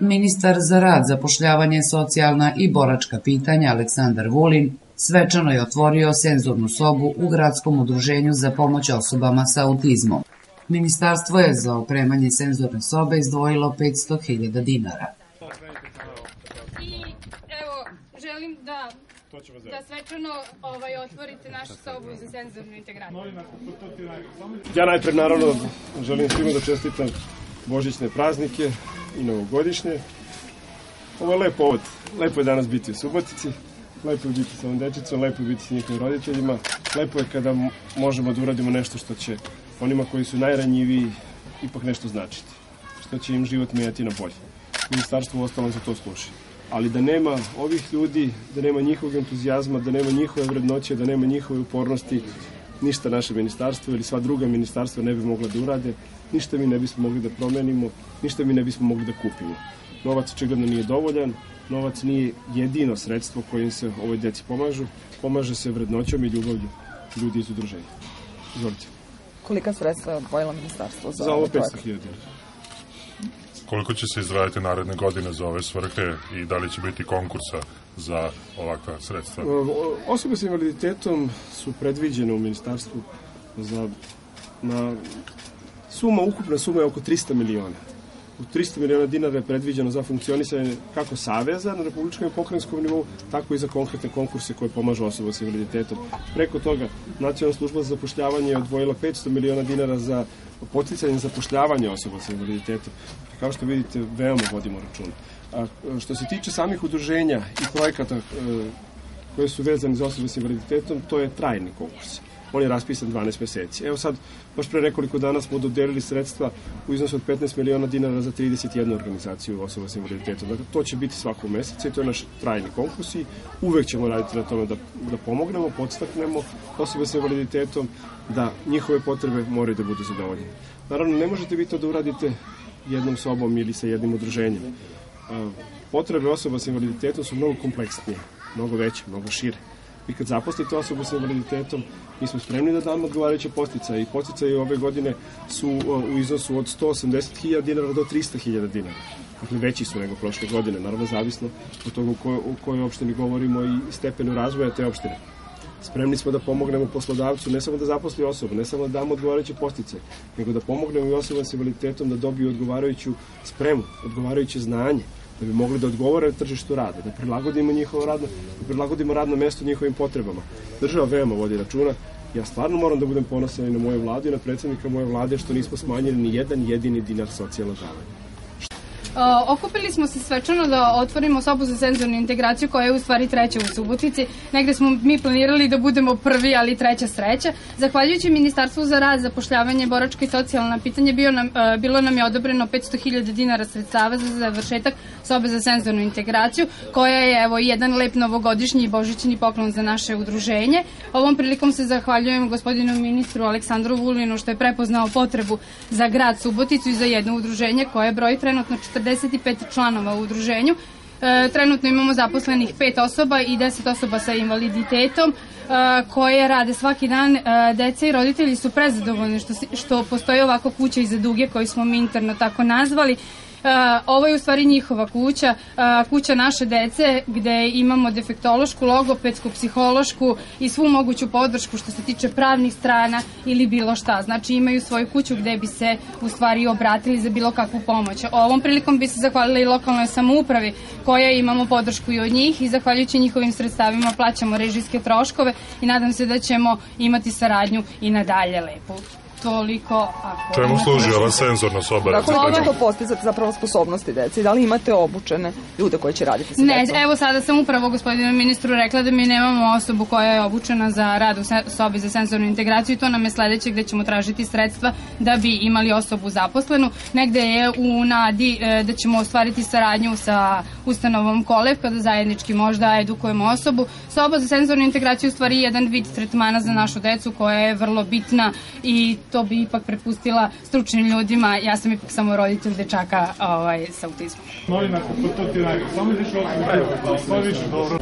Ministar za rad, zapošljavanje, socijalna i boračka pitanja Aleksandar Vulin svečano je otvorio senzornu sobu u gradskom udruženju za pomoć osobama sa autizmom. Ministarstvo je za opremanje senzorne sobe izdvojilo 500.000 dinara. I evo, želim da da svečano ovaj, otvorite našu sobu za senzornu integraciju. Ja najpred naravno želim svima da čestitam božićne praznike i novogodišnje. Ovo je lep povod. Lepo je danas biti u Subotici, lepo je biti sa ovom dečicom, lepo je biti sa njihovim roditeljima, lepo je kada možemo da uradimo nešto što će onima koji su najranjiviji ipak nešto značiti, što će im život menjati na bolje. Ministarstvo u ostalom za to sluši. Ali da nema ovih ljudi, da nema njihovog entuzijazma, da nema njihove vrednoće, da nema njihove upornosti, ništa naše ministarstvo ili sva druga ministarstva ne bi mogla da urade, ništa mi ne bismo mogli da promenimo, ništa mi ne bismo mogli da kupimo. Novac očigledno nije dovoljan, novac nije jedino sredstvo kojim se ovoj deci pomažu, pomaže se vrednoćom i ljubavlju ljudi iz udruženja. Izvolite. Kolika sredstva je odvojila ministarstvo za, Za ovo ovaj 500.000 dinara. Koliko će se izdvajati naredne godine za ove svrhe i da li će biti konkursa za ovakva sredstva? O- Osobe sa invaliditetom su predviđene u ministarstvu za na suma, ukupna suma je oko 300 miliona. U 300 miliona dinara je predviđeno za funkcionisanje kako Saveza na republičkom i pokrajinskom nivou, tako i za konkretne konkurse koje pomažu osoba sa invaliditetom. Preko toga, Nacionalna služba za zapošljavanje je odvojila 500 miliona dinara za poticanje zapošljavanja osoba sa invaliditetom. Kao što vidite, veoma vodimo računa. A što se tiče samih udruženja i projekata e, koje su vezane za osobe sa invaliditetom, to je trajni konkurs. On je raspisan 12 meseci. Evo sad, baš pre nekoliko dana smo dodelili sredstva u iznosu od 15 miliona dinara za 31 organizaciju osoba sa invaliditetom. Dakle, to će biti svakog meseca i to je naš trajni konkurs i uvek ćemo raditi na tome da, da pomognemo, podstaknemo osobe sa invaliditetom da njihove potrebe moraju da budu zadovoljene. Naravno, ne možete vi to da uradite jednom sobom ili sa jednim udruženjem. Potrebe osoba sa invaliditetom su mnogo kompleksnije, mnogo veće, mnogo šire. Vi kad zaposlite osobu sa invaliditetom, mi smo spremni da damo odgovarajuće posticaje i posticaje ove godine su u iznosu od 180.000 dinara do 300.000 dinara. Dakle, veći su nego prošle godine, naravno zavisno od toga u kojoj, u kojoj opštini govorimo i stepenu razvoja te opštine. Spremni smo da pomognemo poslodavcu, ne samo da zaposli osobu, ne samo da damo odgovarajuće postice, nego da pomognemo i osobama sa invaliditetom da dobiju odgovarajuću spremu, odgovarajuće znanje, da bi mogli da odgovore tržištu rada, da prilagodimo njihovo radno, da prilagodimo radno mesto njihovim potrebama. Država veoma vodi računa. Ja stvarno moram da budem ponosan i na moju vladu i na predsednika moje vlade što nismo smanjili ni jedan jedini dinar socijalnog davanja. Okupili smo se svečano da otvorimo sobu za senzornu integraciju koja je u stvari treća u Subotici. Negde smo mi planirali da budemo prvi, ali treća sreća. Zahvaljujući Ministarstvu za rad, zapošljavanje, boračka i socijalna pitanja bio nam, e, bilo nam je odobreno 500.000 dinara sredstava za završetak sobe za senzornu integraciju, koja je evo jedan lep novogodišnji i božićni poklon za naše udruženje. Ovom prilikom se zahvaljujem gospodinu ministru Aleksandru Vulinu što je prepoznao potrebu za grad Suboticu i za jedno udruženje koje broji trenutno 45 članova u udruženju. E, trenutno imamo zaposlenih pet osoba i 10 osoba sa invaliditetom e, koje rade svaki dan. E, deca i roditelji su prezadovoljni što, što postoji ovako kuća iza duge koju smo mi interno tako nazvali. Ovo je u stvari njihova kuća, kuća naše dece gde imamo defektološku, logopedsku, psihološku i svu moguću podršku što se tiče pravnih strana ili bilo šta. Znači imaju svoju kuću gde bi se u stvari obratili za bilo kakvu pomoć. Ovom prilikom bi se zahvalila i lokalnoj samoupravi koja imamo podršku i od njih i zahvaljujući njihovim sredstavima plaćamo režijske troškove i nadam se da ćemo imati saradnju i nadalje lepo. Toliko. Ako Čemu služi ova senzorna soba? Kako Ovo- ćete to postizati zapravo sposobnosti dece? Da li imate obučene ljude koji će raditi sa Ne, decom? evo sada sam upravo gospodinu ministru rekla da mi nemamo osobu koja je obučena za rad u se- sobi za senzornu integraciju i to nam je sledeće gde ćemo tražiti sredstva da bi imali osobu zaposlenu. Negde je u nadi e, da ćemo ostvariti saradnju sa ustanovom Kolev kada zajednički možda edukujemo osobu. Soba za senzornu integraciju u stvari jedan vid tretmana za našu decu koja je vrlo bitna i to bi ipak prepustila stručnim ljudima. Ja sam ipak samo roditelj dečaka ovaj, sa autizmom. Novina, to ti je najbolje. Samo ideš ovdje, sve više dobro.